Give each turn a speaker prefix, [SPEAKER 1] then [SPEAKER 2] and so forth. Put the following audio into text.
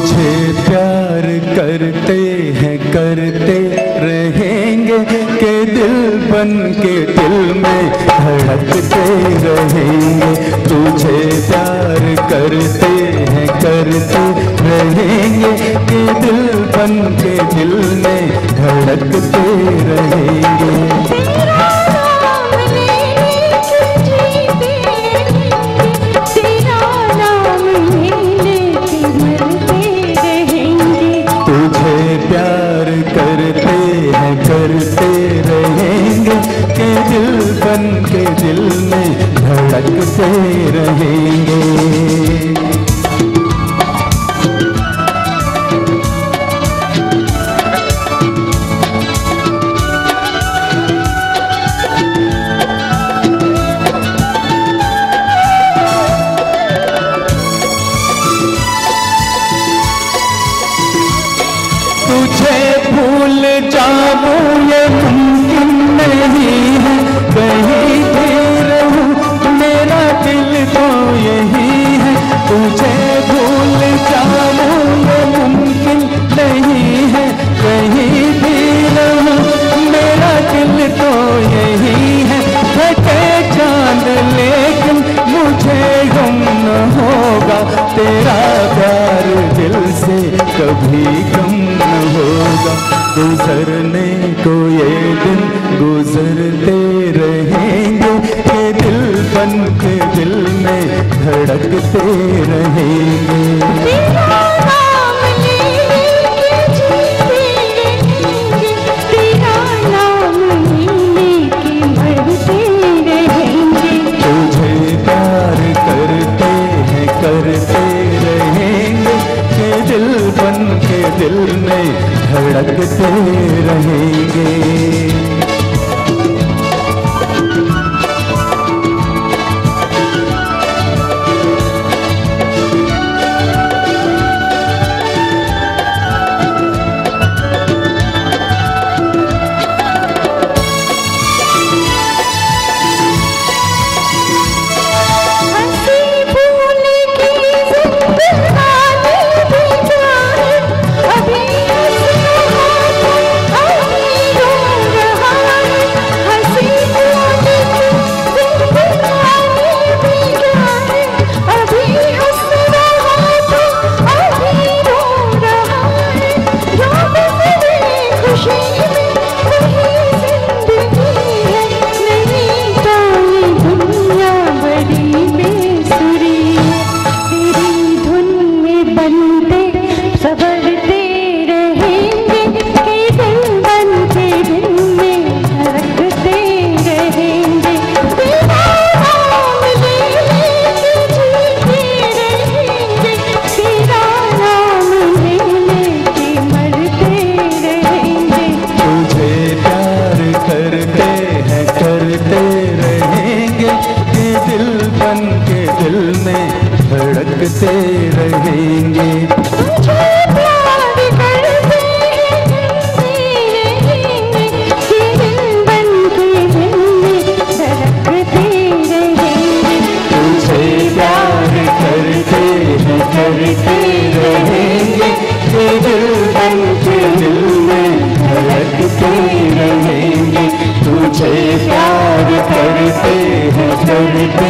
[SPEAKER 1] तुझे प्यार करते हैं, करते रहेंगे, के दिल बन के दिल में धड़कते रहेंगे। तुझे प्यार करते हैं, करते रहेंगे, के दिल बन के दिल में धड़कते रहेंगे। भूल जाऊँ ये मुमकिन नहीं है। कहीं भी मेरा दिल तो यही है। तुझे भूल जाऊँ ये मुमकिन नहीं है। कहीं भी मेरा दिल तो यही है। फटे चाँद, लेकिन मुझे गम न होगा। तेरा प्यार दिल से कभी कम न होगा। गुजरने को ये दिन गुजरते रहेंगे। ये दिल बन के दिल में धड़कते रहेंगे।
[SPEAKER 2] धड़कते रहेंगे।
[SPEAKER 1] करते रहेंगे जो दिल बन के दिल में धड़कते रहेंगे तुझे प्यार करते हैं। करते